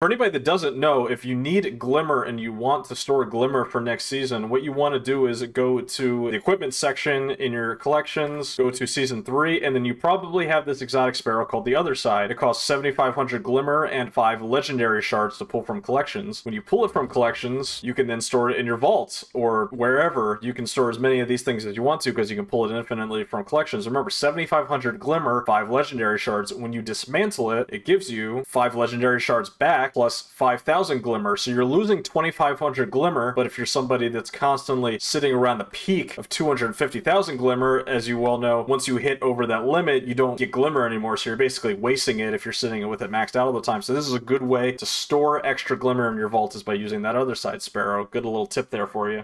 For anybody that doesn't know, if you need Glimmer and you want to store Glimmer for next season, what you want to do is go to the equipment section in your collections, go to season 3, and then you probably have this exotic sparrow called the Otherside. It costs 7,500 Glimmer and 5 legendary shards to pull from collections. When you pull it from collections, you can then store it in your vault or wherever. You can store as many of these things as you want to because you can pull it infinitely from collections. Remember, 7,500 Glimmer, 5 legendary shards. When you dismantle it, it gives you 5 legendary shards back back plus 5,000 glimmer. So you're losing 2,500 glimmer, but if you're somebody that's constantly sitting around the peak of 250,000 glimmer, as you well know, once you hit over that limit, you don't get glimmer anymore. So you're basically wasting it if you're sitting with it maxed out all the time. So this is a good way to store extra glimmer in your vault is by using that Otherside sparrow. Good little tip there for you.